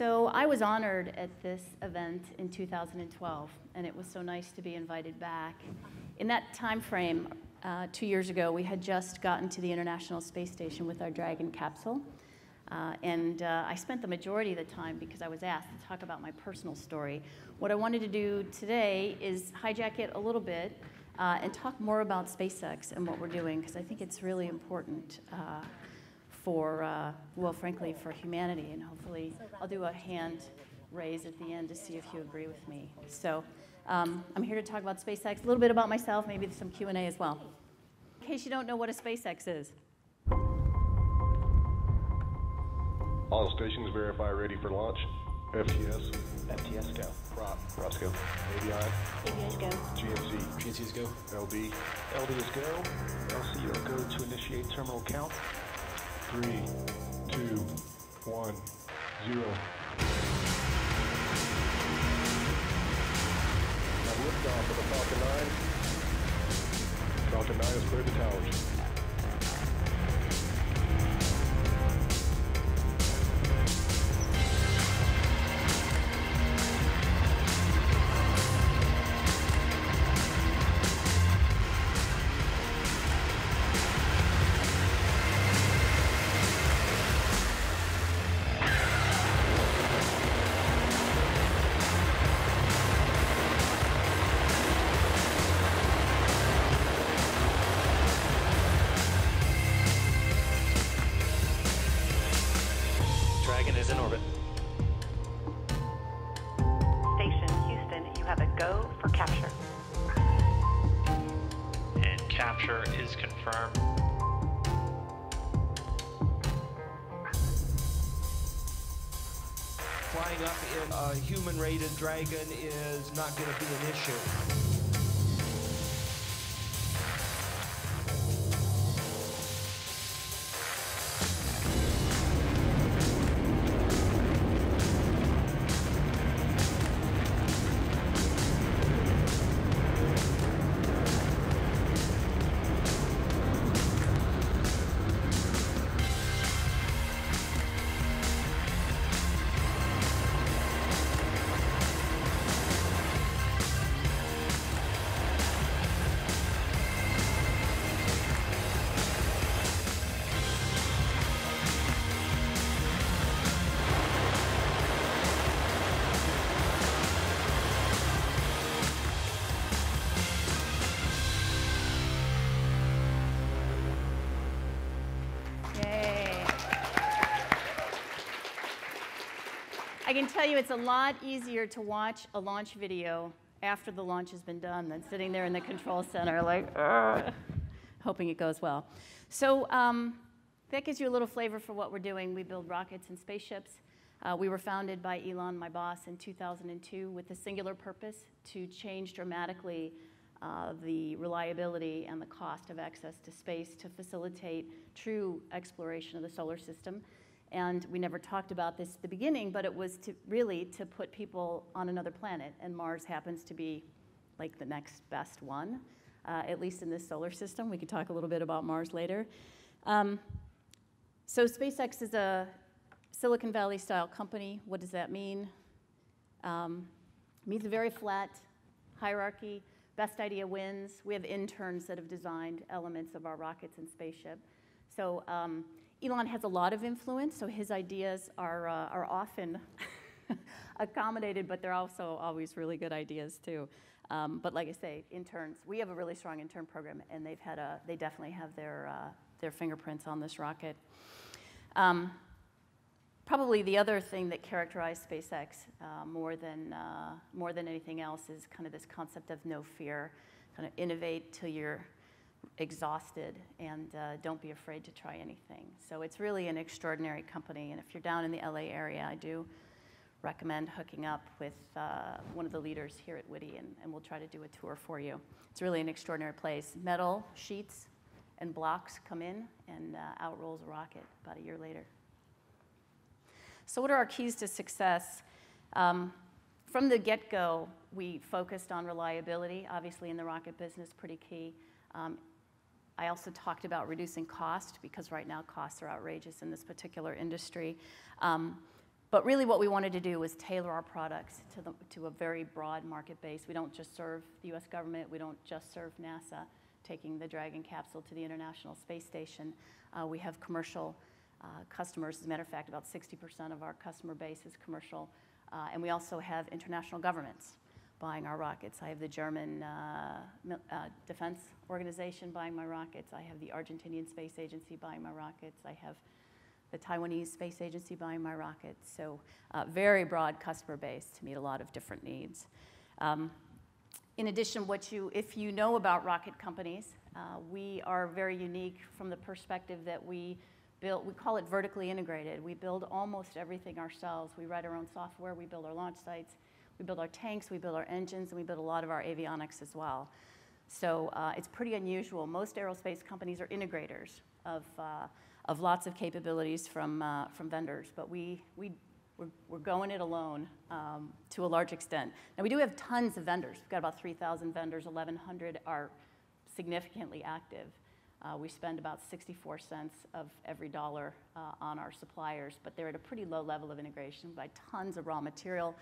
So I was honored at this event in 2012, and it was so nice to be invited back. In that time frame, uh, two years ago, we had just gotten to the International Space Station with our Dragon capsule. Uh, and uh, I spent the majority of the time because I was asked to talk about my personal story. What I wanted to do today is hijack it a little bit uh, and talk more about SpaceX and what we're doing because I think it's really important uh, for, uh, well, frankly, for humanity. And hopefully, I'll do a hand raise at the end to see if you agree with me. So um, I'm here to talk about SpaceX, a little bit about myself, maybe some Q&A as well. In case you don't know what a SpaceX is. All stations verify ready for launch. FTS. FTS go. Prop. Props go. ABI. ABI's go. GNC. GNC's go. LD. LD is go. LCO go to initiate terminal count. Three, two, one, zero. Now liftoff of the Falcon 9. Falcon 9 is cleared to towers. Go for capture. and capture is confirmed. Flying up in a human-rated Dragon is not going to be an issue. I can tell you it's a lot easier to watch a launch video after the launch has been done than sitting there in the control center like, hoping it goes well. So um, that gives you a little flavor for what we're doing. We build rockets and spaceships. Uh, we were founded by Elon, my boss, in 2002 with the singular purpose to change dramatically uh, the reliability and the cost of access to space to facilitate true exploration of the solar system. And we never talked about this at the beginning, but it was to really to put people on another planet, and Mars happens to be like the next best one, uh, at least in this solar system. We could talk a little bit about Mars later. Um, so SpaceX is a Silicon Valley style company. What does that mean? Um, means a very flat hierarchy. Best idea wins. We have interns that have designed elements of our rockets and spaceship. So um, Elon has a lot of influence, so his ideas are, uh, are often accommodated, but they're also always really good ideas too. Um, but like I say, interns, we have a really strong intern program, and they've had a, they definitely have their, uh, their fingerprints on this rocket. Um, probably the other thing that characterized SpaceX uh, more, than, uh, more than anything else is kind of this concept of no fear, kind of innovate till you're exhausted and uh, don't be afraid to try anything. So it's really an extraordinary company. And if you're down in the LA area, I do recommend hooking up with uh, one of the leaders here at WITI, and, and we'll try to do a tour for you. It's really an extraordinary place. Metal sheets and blocks come in, and uh, out rolls a rocket about a year later. So, what are our keys to success? Um, from the get go, we focused on reliability, obviously, in the rocket business, pretty key. Um, I also talked about reducing cost because right now costs are outrageous in this particular industry. Um, but really what we wanted to do was tailor our products to, the, to a very broad market base. We don't just serve the US government, we don't just serve NASA taking the Dragon capsule to the International Space Station. Uh, we have commercial uh, customers. As a matter of fact, about 60% of our customer base is commercial. Uh, and we also have international governments buying our rockets. I have the German uh, uh, Defense Organization buying my rockets. I have the Argentinian Space Agency buying my rockets. I have the Taiwanese Space Agency buying my rockets. So uh, very broad customer base to meet a lot of different needs. Um, in addition, what you, if you know about rocket companies, uh, we are very unique from the perspective that we build, we call it vertically integrated. We build almost everything ourselves. We write our own software, we build our launch sites, we build our tanks, we build our engines, and we build a lot of our avionics as well. So uh, it's pretty unusual. Most aerospace companies are integrators of, uh, of lots of capabilities from, uh, from vendors, but we, we, we're, we're going it alone um, to a large extent. Now, we do have tons of vendors. We've got about 3,000 vendors, 1,100 are significantly active. Uh, we spend about 64 cents of every dollar uh, on our suppliers, but they're at a pretty low level of integration. We buy tons of raw material,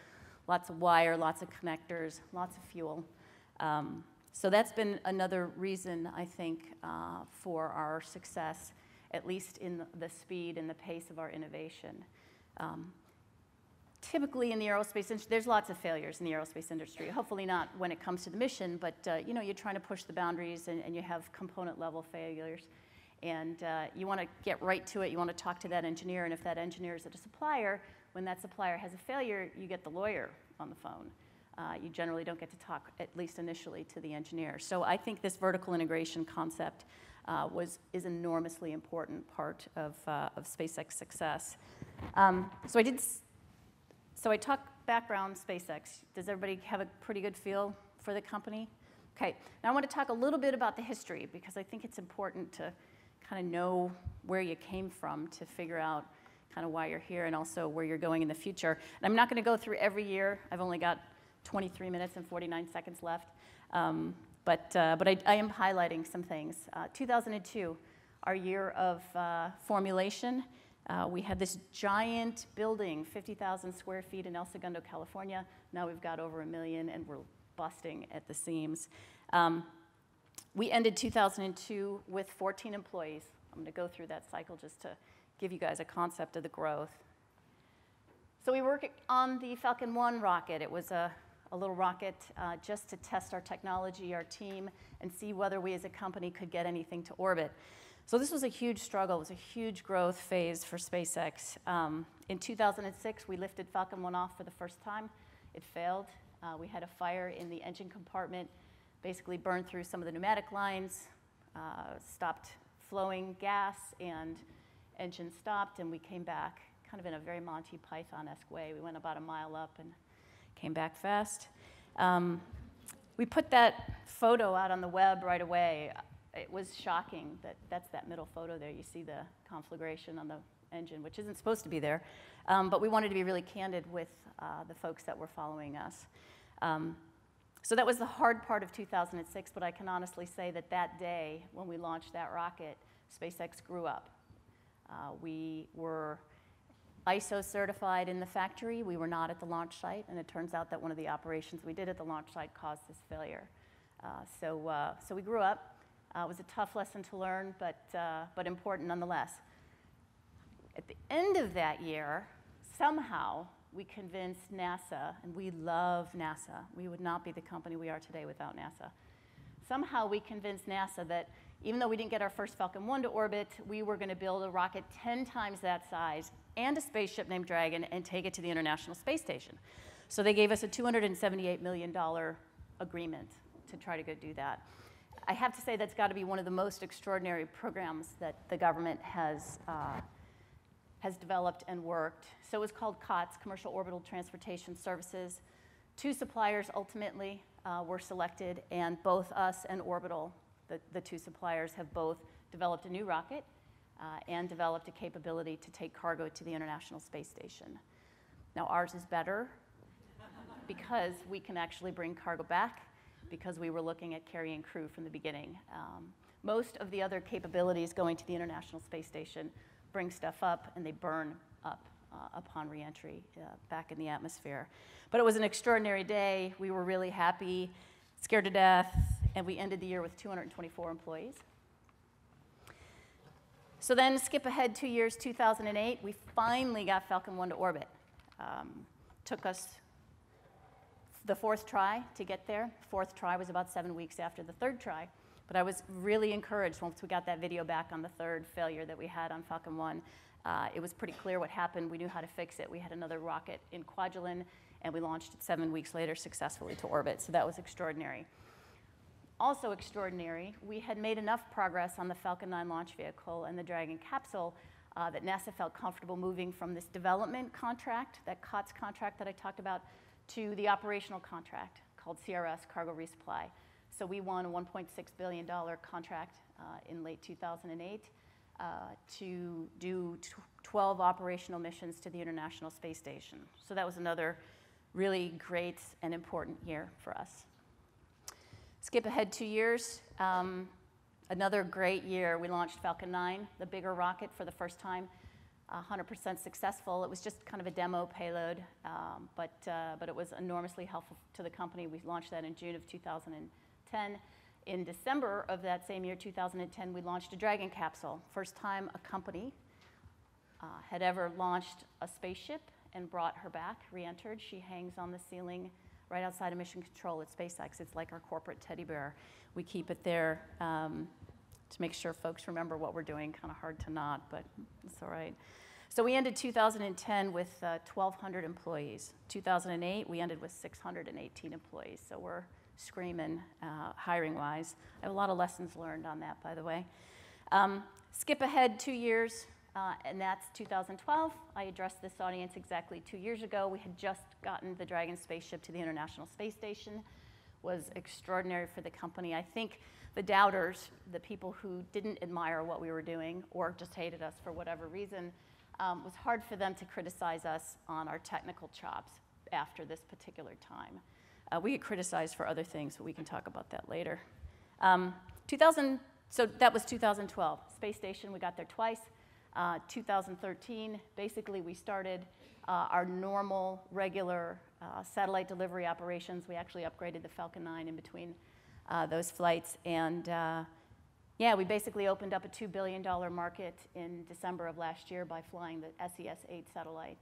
lots of wire, lots of connectors, lots of fuel. Um, so that's been another reason, I think, uh, for our success, at least in the speed and the pace of our innovation. Um, typically in the aerospace industry, there's lots of failures in the aerospace industry. Hopefully not when it comes to the mission, but uh, you know, you're trying to push the boundaries and, and you have component level failures. And uh, you want to get right to it. You want to talk to that engineer. And if that engineer is at a supplier, when that supplier has a failure, you get the lawyer on the phone. Uh, you generally don't get to talk, at least initially, to the engineer. So I think this vertical integration concept uh, was, is enormously important part of, uh, of SpaceX success. Um, so I did so I talk background SpaceX. Does everybody have a pretty good feel for the company? Okay, now I want to talk a little bit about the history because I think it's important to kind of know where you came from to figure out kind of why you're here and also where you're going in the future. And I'm not going to go through every year. I've only got 23 minutes and 49 seconds left. Um, but uh, but I, I, am highlighting some things. Uh, 2002, our year of uh, formulation. Uh, we had this giant building, 50,000 square feet in El Segundo, California. Now we've got over a million and we're busting at the seams. Um, we ended 2002 with 14 employees. I'm going to go through that cycle just to give you guys a concept of the growth. So we worked on the Falcon 1 rocket. It was a, a little rocket uh, just to test our technology, our team, and see whether we as a company could get anything to orbit. So this was a huge struggle. It was a huge growth phase for SpaceX. Um, in 2006, we lifted Falcon 1 off for the first time. It failed. Uh, we had a fire in the engine compartment, basically burned through some of the pneumatic lines, uh, stopped flowing gas, and engine stopped, and we came back kind of in a very Monty Python-esque way. We went about a mile up and came back fast. Um, we put that photo out on the web right away it was shocking that that's that middle photo there. You see the conflagration on the engine, which isn't supposed to be there. Um, but we wanted to be really candid with uh, the folks that were following us. Um, so that was the hard part of 2006, but I can honestly say that that day, when we launched that rocket, SpaceX grew up. Uh, we were ISO certified in the factory. We were not at the launch site, and it turns out that one of the operations we did at the launch site caused this failure. Uh, so, uh, so we grew up. Uh, it was a tough lesson to learn, but, uh, but important nonetheless. At the end of that year, somehow we convinced NASA, and we love NASA. We would not be the company we are today without NASA. Somehow we convinced NASA that even though we didn't get our first Falcon 1 to orbit, we were going to build a rocket 10 times that size and a spaceship named Dragon and take it to the International Space Station. So they gave us a $278 million agreement to try to go do that. I have to say that's got to be one of the most extraordinary programs that the government has, uh, has developed and worked. So it was called COTS, Commercial Orbital Transportation Services. Two suppliers ultimately uh, were selected, and both us and Orbital, the, the two suppliers, have both developed a new rocket uh, and developed a capability to take cargo to the International Space Station. Now, ours is better because we can actually bring cargo back because we were looking at carrying crew from the beginning. Um, most of the other capabilities going to the International Space Station bring stuff up and they burn up uh, upon reentry uh, back in the atmosphere. But it was an extraordinary day. We were really happy, scared to death, and we ended the year with 224 employees. So then, skip ahead two years, 2008, we finally got Falcon 1 to orbit. Um, took us the fourth try to get there. Fourth try was about seven weeks after the third try. But I was really encouraged once we got that video back on the third failure that we had on Falcon 1. Uh, it was pretty clear what happened. We knew how to fix it. We had another rocket in Kwajalein, and we launched it seven weeks later successfully to orbit. So that was extraordinary. Also extraordinary, we had made enough progress on the Falcon 9 launch vehicle and the Dragon capsule uh, that NASA felt comfortable moving from this development contract, that COTS contract that I talked about, to the operational contract called CRS, Cargo Resupply. So we won a $1.6 billion contract uh, in late 2008 uh, to do 12 operational missions to the International Space Station. So that was another really great and important year for us. Skip ahead two years. Um, another great year. We launched Falcon 9, the bigger rocket, for the first time. 100% successful. It was just kind of a demo payload, um, but, uh, but it was enormously helpful to the company. We launched that in June of 2010. In December of that same year, 2010, we launched a Dragon capsule. First time a company uh, had ever launched a spaceship and brought her back, re-entered. She hangs on the ceiling right outside of Mission Control at SpaceX. It's like our corporate teddy bear. We keep it there um, to make sure folks remember what we're doing. Kind of hard to not, but it's all right. So we ended 2010 with uh, 1,200 employees. 2008, we ended with 618 employees. So we're screaming uh, hiring wise. I have a lot of lessons learned on that, by the way. Um, skip ahead two years, uh, and that's 2012. I addressed this audience exactly two years ago. We had just gotten the Dragon spaceship to the International Space Station. Was extraordinary for the company. I think the doubters, the people who didn't admire what we were doing or just hated us for whatever reason, um, was hard for them to criticize us on our technical chops after this particular time. Uh, we get criticized for other things, but we can talk about that later. Um, 2000, so that was 2012. Space Station, we got there twice. Uh, 2013, basically, we started uh, our normal, regular uh, satellite delivery operations. We actually upgraded the Falcon 9 in between uh, those flights. And uh, yeah, we basically opened up a $2 billion market in December of last year by flying the SES 8 satellite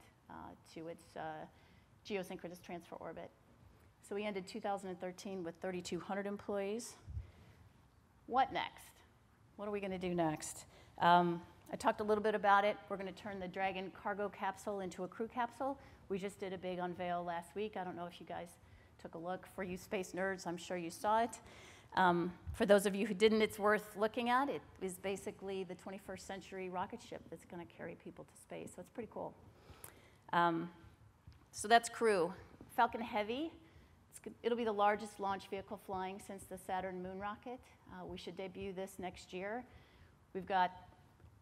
to its geosynchronous transfer orbit. So we ended 2013 with 3,200 employees. What next? What are we going to do next? Um, I talked a little bit about it. We're going to turn the Dragon cargo capsule into a crew capsule. We just did a big unveil last week. I don't know if you guys took a look. For you space nerds, I'm sure you saw it. Um, for those of you who didn't, it's worth looking at. It is basically the 21st century rocket ship that's going to carry people to space, so it's pretty cool. Um, so that's Crew. Falcon Heavy, it'll be the largest launch vehicle flying since the Saturn moon rocket. Uh, we should debut this next year. We've got,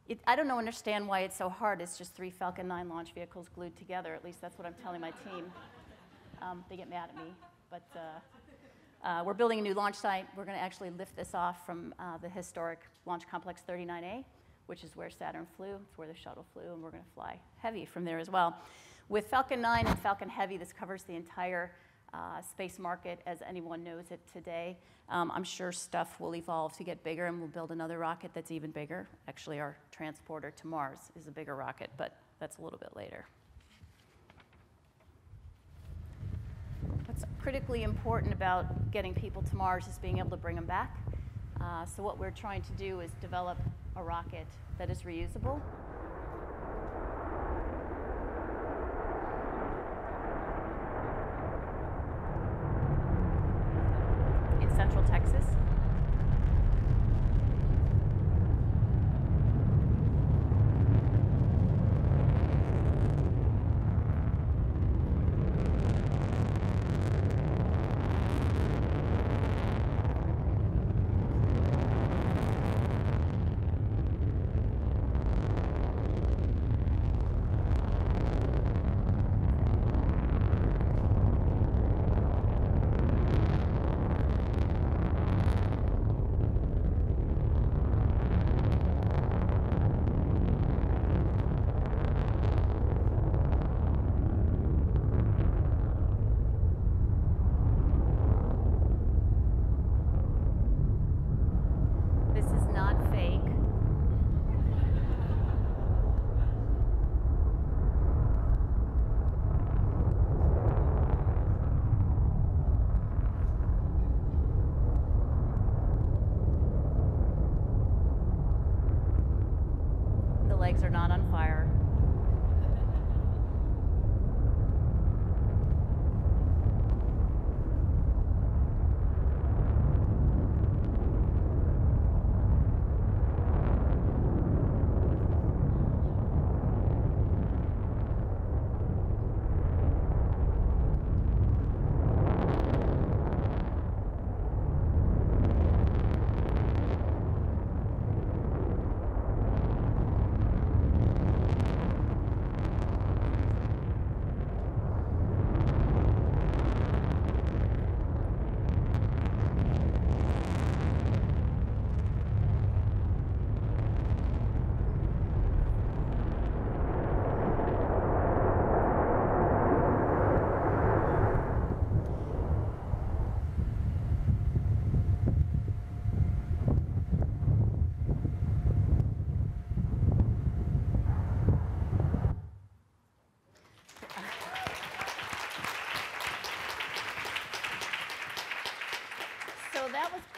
it, I don't know, understand why it's so hard. It's just three Falcon 9 launch vehicles glued together. At least that's what I'm telling my team. Um, they get mad at me, but uh, uh, we're building a new launch site. We're going to actually lift this off from uh, the historic Launch Complex 39A, which is where Saturn flew. It's where the shuttle flew, and we're going to fly Heavy from there as well. With Falcon 9 and Falcon Heavy, this covers the entire uh, space market as anyone knows it today. Um, I'm sure stuff will evolve to get bigger, and we'll build another rocket that's even bigger. Actually, our transporter to Mars is a bigger rocket, but that's a little bit later. What's critically important about getting people to Mars is being able to bring them back. Uh, so what we're trying to do is develop a rocket that is reusable.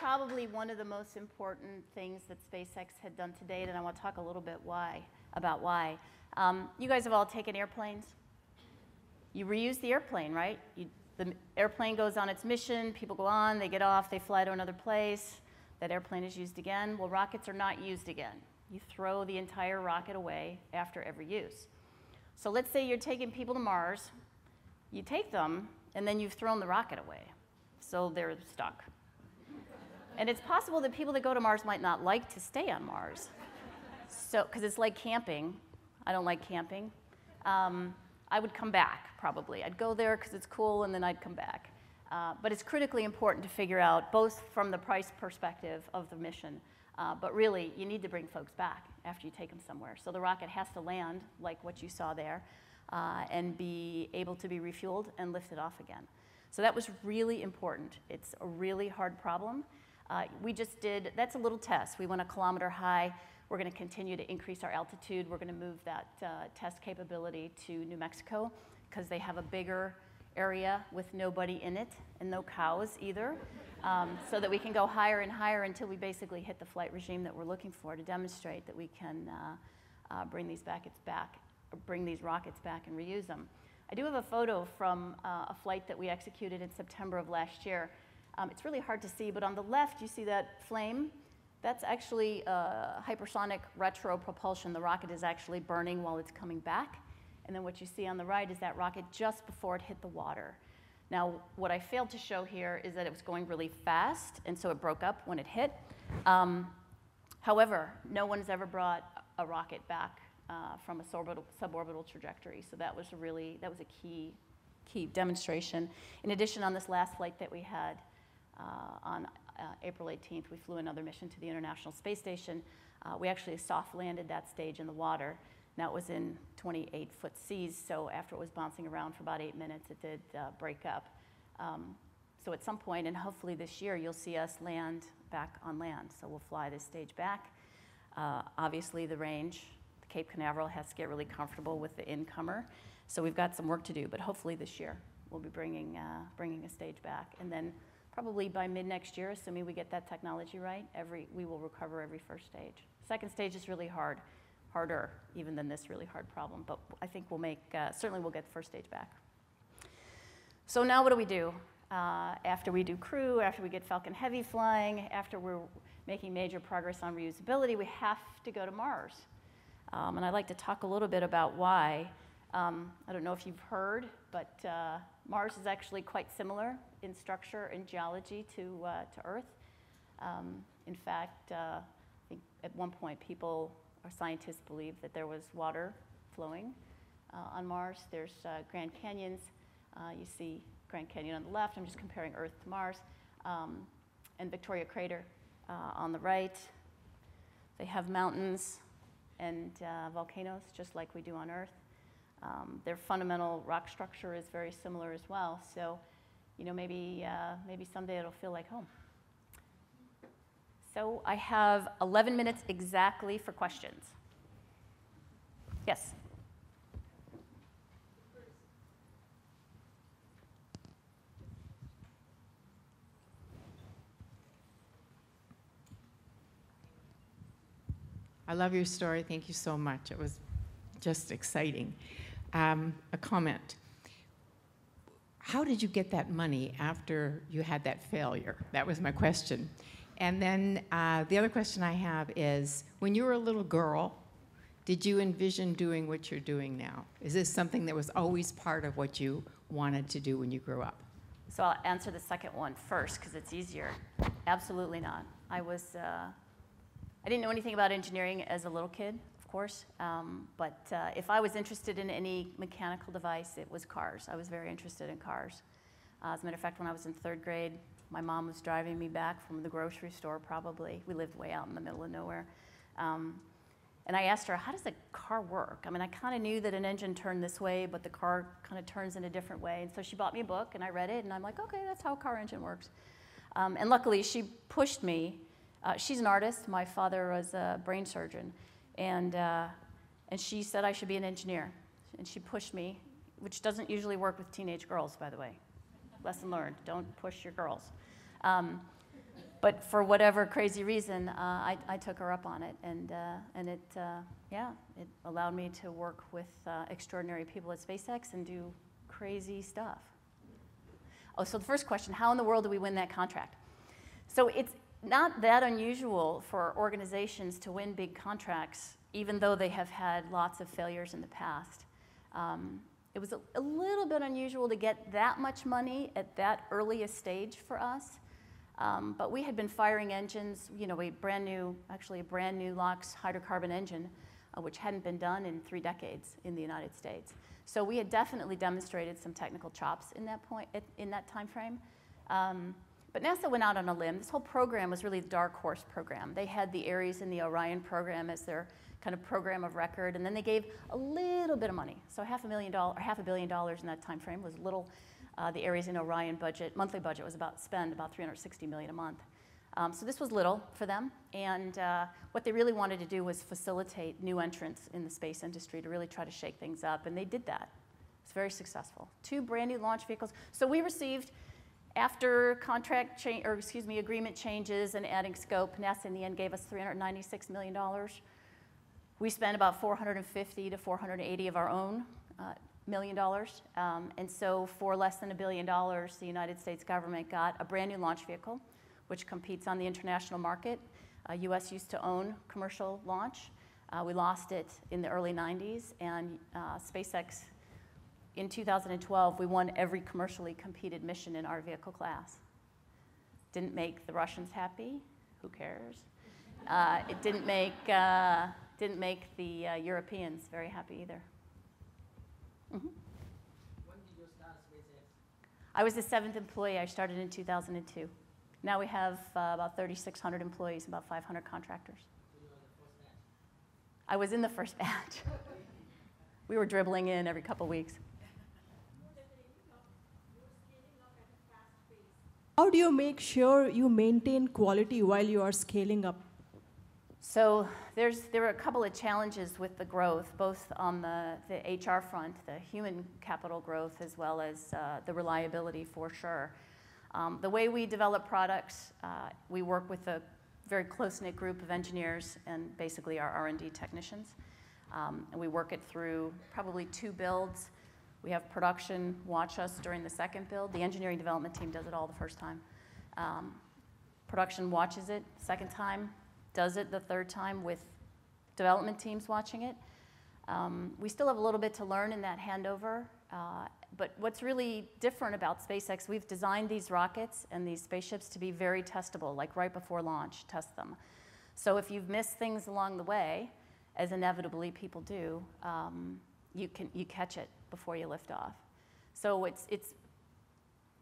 Probably one of the most important things that SpaceX had done to date, and I want to talk a little bit why about why. Um, you guys have all taken airplanes. You reuse the airplane, right? You, the airplane goes on its mission. People go on, they get off, they fly to another place. That airplane is used again. Well, rockets are not used again. You throw the entire rocket away after every use. So let's say you're taking people to Mars. You take them, and then you've thrown the rocket away. So they're stuck. And it's possible that people that go to Mars might not like to stay on Mars. So, because it's like camping. I don't like camping. Um, I would come back probably. I'd go there because it's cool and then I'd come back. Uh, but it's critically important to figure out, both from the price perspective of the mission, uh, but really, you need to bring folks back after you take them somewhere. So the rocket has to land, like what you saw there, uh, and be able to be refueled and lifted off again. So that was really important. It's a really hard problem. Uh, we just did, that's a little test. We went a kilometer high. We're going to continue to increase our altitude. We're going to move that uh, test capability to New Mexico because they have a bigger area with nobody in it and no cows either, um, so that we can go higher and higher until we basically hit the flight regime that we're looking for to demonstrate that we can uh, uh, bring these rockets back, bring these rockets back and reuse them. I do have a photo from uh, a flight that we executed in September of last year. Um, it's really hard to see, but on the left, you see that flame? That's actually uh, hypersonic retro propulsion. The rocket is actually burning while it's coming back. And then what you see on the right is that rocket just before it hit the water. Now, what I failed to show here is that it was going really fast, and so it broke up when it hit. Um, however, no one's ever brought a rocket back uh, from a suborbital, suborbital trajectory, so that was a really, that was a key, key demonstration. In addition, on this last flight that we had, on uh, April 18th, we flew another mission to the International Space Station. Uh, we actually soft landed that stage in the water. Now it was in 28 foot seas, so after it was bouncing around for about eight minutes, it did uh, break up. Um, so at some point, and hopefully this year, you'll see us land back on land. So we'll fly this stage back. Uh, obviously, the range, the Cape Canaveral has to get really comfortable with the incomer. So we've got some work to do, but hopefully this year, we'll be bringing, uh, bringing a stage back. And then probably by mid next year, assuming we get that technology right, every, we will recover every first stage. Second stage is really hard, harder even than this really hard problem, but I think we'll make, uh, certainly we'll get the first stage back. So now what do we do? Uh, after we do crew, after we get Falcon Heavy flying, after we're making major progress on reusability, we have to go to Mars. Um, and I'd like to talk a little bit about why. Um, I don't know if you've heard, but uh, Mars is actually quite similar in structure and geology to, uh, to Earth. Um, in fact, uh, I think at one point people or scientists believed that there was water flowing uh, on Mars. There's uh, Grand Canyons. Uh, you see Grand Canyon on the left. I'm just comparing Earth to Mars. Um, and Victoria Crater on the right. They have mountains and volcanoes, just like we do on Earth. Um, their fundamental rock structure is very similar as well. So, you know, maybe, uh, maybe someday it'll feel like home. So I have 11 minutes exactly for questions. Yes? I love your story. Thank you so much. It was just exciting. Um, a comment. How did you get that money after you had that failure? That was my question. And then uh, the other question I have is when you were a little girl, did you envision doing what you're doing now? Is this something that was always part of what you wanted to do when you grew up? So I'll answer the second one first because it's easier. Absolutely not. I was, uh, I didn't know anything about engineering as a little kid, of course. Um, but uh, if I was interested in any mechanical device, it was cars. I was very interested in cars. Uh, as a matter of fact, when I was in third grade, my mom was driving me back from the grocery store, probably. We lived way out in the middle of nowhere. Um, and I asked her, how does a car work? I mean, I kind of knew that an engine turned this way, but the car kind of turns in a different way. And so she bought me a book, and I read it, and I'm like, okay, that's how a car engine works. Um, and luckily, she pushed me. Uh, she's an artist. My father was a brain surgeon. And, uh, and she said I should be an engineer. And she pushed me, which doesn't usually work with teenage girls, by the way. Lesson learned don't push your girls. Um, but for whatever crazy reason, uh, I, I, took her up on it, and, uh, and it, uh, yeah, it allowed me to work with uh, extraordinary people at SpaceX and do crazy stuff. Oh, so the first question, how in the world do we win that contract? So it's not that unusual for organizations to win big contracts, even though they have had lots of failures in the past. Um, it was a, a little bit unusual to get that much money at that earliest stage for us. Um, but we had been firing engines, you know, a brand new, actually a brand new LOX hydrocarbon engine, uh, which hadn't been done in three decades in the United States. So we had definitely demonstrated some technical chops in that point, in that time frame. Um, but NASA went out on a limb. This whole program was really the dark horse program. They had the Ares and the Orion program as their kind of program of record, and then they gave a little bit of money. So half a million dollars, or half a billion dollars in that time frame was little uh, the Ares and Orion budget, monthly budget was about spend about 360 million a month. Um, so this was little for them, and uh, what they really wanted to do was facilitate new entrants in the space industry to really try to shake things up, and they did that. It's very successful. Two brand new launch vehicles. So we received, after contract change, or excuse me, agreement changes and adding scope, NASA in the end gave us 396 million dollars. We spent about 450 to 480 of our own uh, million dollars. Um, and so for less than a billion dollars, the United States government got a brand new launch vehicle, which competes on the international market. Uh, U.S. used to own commercial launch. Uh, we lost it in the early 90s, and uh, SpaceX, in 2012, we won every commercially competed mission in our vehicle class. Didn't make the Russians happy. Who cares? Uh, it didn't make, uh, didn't make the uh, Europeans very happy either. Mm-hmm. When did you start SpaceX? I was the seventh employee. I started in 2002. Now we have uh, about 3,600 employees, about 500 contractors. I was in the first batch. we were dribbling in every couple weeks. How do you make sure you maintain quality while you are scaling up? So there's, there are a couple of challenges with the growth, both on the, the HR front, the human capital growth, as well as uh, the reliability for sure. Um, the way we develop products, uh, we work with a very close-knit group of engineers and basically our R&D technicians. Um, and we work it through probably two builds. We have production watch us during the second build. The engineering development team does it all the first time. Um, production watches it second time, does it the third time with development teams watching it. Um, we still have a little bit to learn in that handover, uh, but what's really different about SpaceX, we've designed these rockets and these spaceships to be very testable, like right before launch, test them. So if you've missed things along the way, as inevitably people do, um, you, can, you catch it before you lift off. So it's, it's,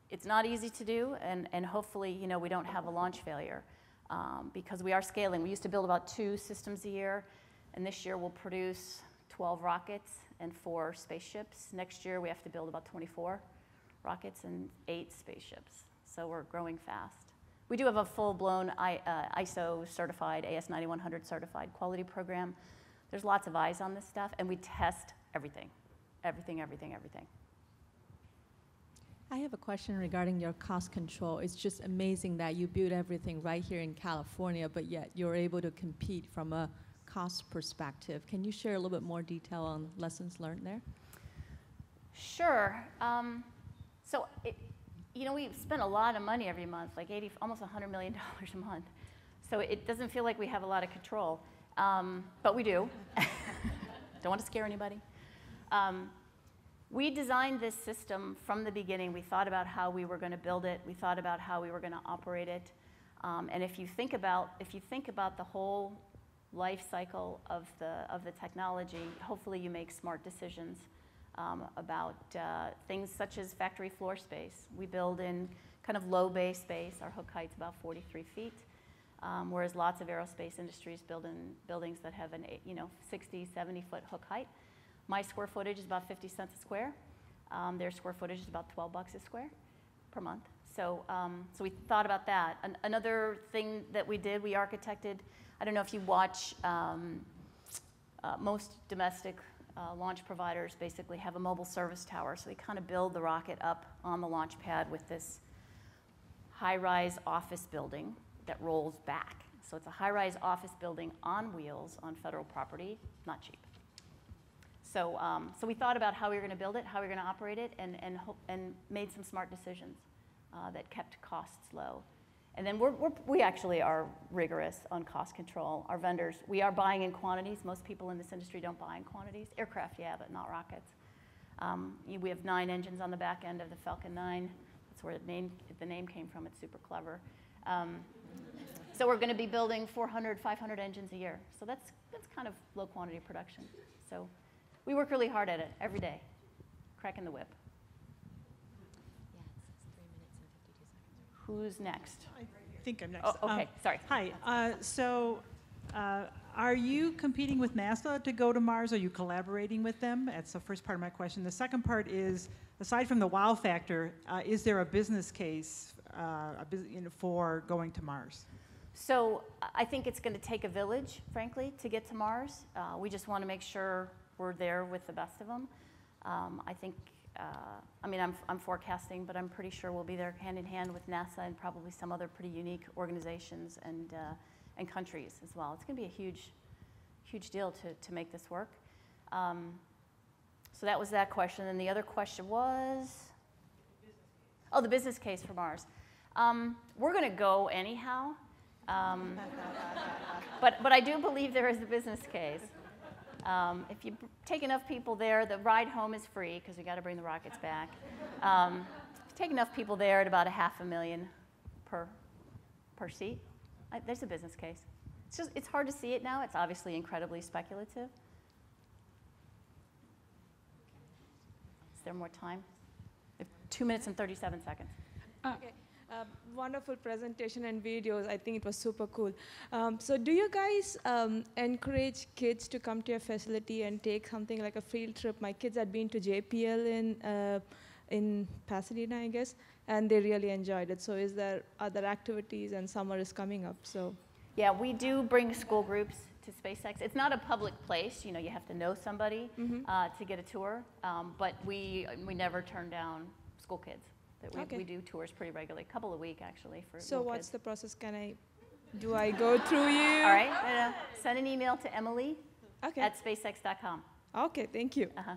it's not easy to do, and, and hopefully, you know, we don't have a launch failure um, because we are scaling. We used to build about two systems a year, and this year we'll produce 12 rockets and four spaceships. Next year we have to build about 24 rockets and eight spaceships. So we're growing fast. We do have a full-blown uh, ISO certified, AS9100 certified quality program. There's lots of eyes on this stuff, and we test everything, everything, everything, everything. I have a question regarding your cost control. It's just amazing that you build everything right here in California, but yet you're able to compete from a cost perspective, can you share a little bit more detail on lessons learned there? Sure. Um, so, it, you know, we spend a lot of money every month, like 80, almost $100 million a month. So it doesn't feel like we have a lot of control, um, but we do. Don't want to scare anybody. Um, we designed this system from the beginning. We thought about how we were going to build it. We thought about how we were going to operate it. Um, and if you think about if you think about the whole life cycle of the of the technology, hopefully you make smart decisions um, about uh, things such as factory floor space. We build in kind of low bay space. Our hook height's about 43 feet, um, whereas lots of aerospace industries build in buildings that have an you know 60, 70 foot hook height. My square footage is about 50 cents a square. Um, their square footage is about 12 bucks a square per month. So, um, so we thought about that. An- another thing that we did, we architected. I don't know if you watch. Um, uh, most domestic uh, launch providers basically have a mobile service tower, so they kind of build the rocket up on the launch pad with this high-rise office building that rolls back. So it's a high-rise office building on wheels on federal property, not cheap. So, um, so we thought about how we were going to build it, how we were going to operate it, and, and, and made some smart decisions uh, that kept costs low. And then we're, we're, we actually are rigorous on cost control. Our vendors, we are buying in quantities. Most people in this industry don't buy in quantities. Aircraft, yeah, but not rockets. Um, we have nine engines on the back end of the Falcon 9. That's where the name, the name came from. It's super clever. Um, so we're going to be building 400, 500 engines a year. So that's, that's kind of low quantity production. So we work really hard at it every day, cracking the whip. Who's next? I think I'm next. Oh, okay, Um, sorry. Hi, uh, so uh, are you competing with NASA to go to Mars? Are you collaborating with them? That's the first part of my question. The second part is, aside from the wow factor, uh, is there a business case uh, a bus- you know, for going to Mars? So I think it's going to take a village, frankly, to get to Mars. Uh, we just want to make sure we're there with the best of them. Um, I think, uh, I mean, I'm, I'm forecasting, but I'm pretty sure we'll be there hand in hand with NASA and probably some other pretty unique organizations and, uh, and countries as well. It's going to be a huge, huge deal to, to make this work. Um, so that was that question. And the other question was? Oh, the business case for Mars. Um, we're going to go anyhow. Um, but, but I do believe there is a business case. Um, if you take enough people there, the ride home is free because we got to bring the rockets back. Um, if you take enough people there at about a half a million per, per seat, I, there's a business case. It's just it's hard to see it now. It's obviously incredibly speculative. Is there more time? Two minutes and 37 seconds. Okay. Uh, wonderful presentation and videos. I think it was super cool. Um, so, do you guys um, encourage kids to come to your facility and take something like a field trip? My kids had been to JPL in uh, in Pasadena, I guess, and they really enjoyed it. So, is there other activities? And summer is coming up, so. Yeah, we do bring school groups to SpaceX. It's not a public place, you know, you have to know somebody Mhm. uh, to get a tour, um, but we, we never turn down school kids. That we, Okay. we do tours pretty regularly, a couple a week actually for So, what's kids. the process? Can I? Do I go through you? All right, uh, send an email to Emily Okay. at spacex.com. Okay. Thank you. Uh-huh.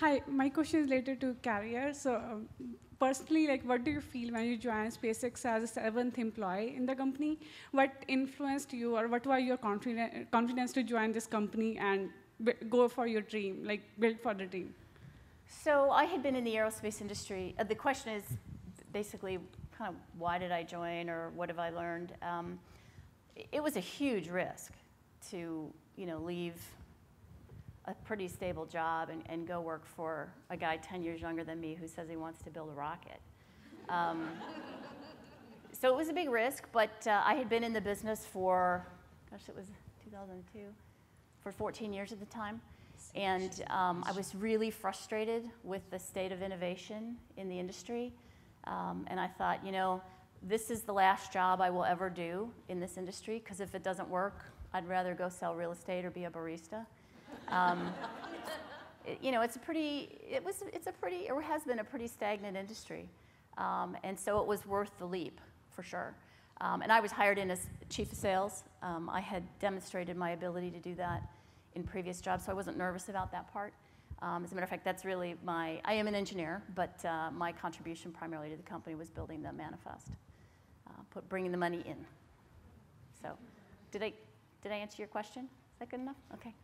Hi, my question is related to career. So, um, personally, like, what do you feel when you join SpaceX as a seventh employee in the company? What influenced you, or what were your confidence confidence to join this company and b- go for your dream, like build for the dream? So I had been in the aerospace industry. Uh, the question is basically kind of why did I join or what have I learned? Um, it was a huge risk to you know leave a pretty stable job and, and go work for a guy 10 years younger than me who says he wants to build a rocket. Um, so it was a big risk, but uh, I had been in the business for, gosh, it was 2002, for 14 years at the time. And um, I was really frustrated with the state of innovation in the industry. Um, and I thought, you know, this is the last job I will ever do in this industry because if it doesn't work, I'd rather go sell real estate or be a barista. Um, it- you know, it's a pretty, it was, it's a pretty, or has been a pretty stagnant industry. Um, and so it was worth the leap, for sure. Um, and I was hired in as chief of sales. Um, I had demonstrated my ability to do that in previous jobs, so I wasn't nervous about that part. Um, as a matter of fact, that's really my, I am an engineer, but uh, my contribution primarily to the company was building the manifest, uh, put, bringing the money in. So, did I, did I answer your question? Is that good enough? Okay.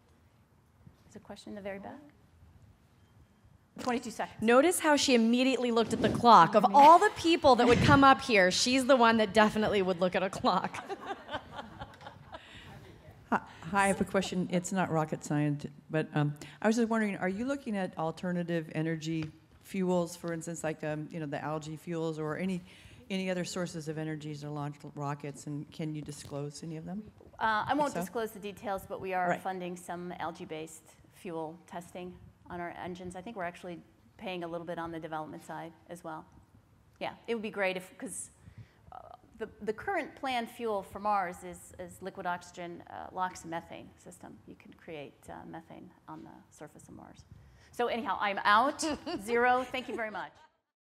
There's a question in the very back. 22 seconds. Notice how she immediately looked at the clock. Of all the people that would come up here, she's the one that definitely would look at a clock. Hi, I have a question. It's not rocket science, but um, I was just wondering, are you looking at alternative energy fuels, for instance, like um, you know the algae fuels, or any any other sources of energies to launch rockets? And can you disclose any of them? Uh, I won't so? disclose the details, but we are Right. funding some algae-based fuel testing on our engines. I think we're actually paying a little bit on the development side as well. Yeah, it would be great if, because the, the current planned fuel for Mars is, is liquid oxygen uh, LOX methane system. You can create uh, methane on the surface of Mars. So anyhow, I'm out. Zero. Thank you very much.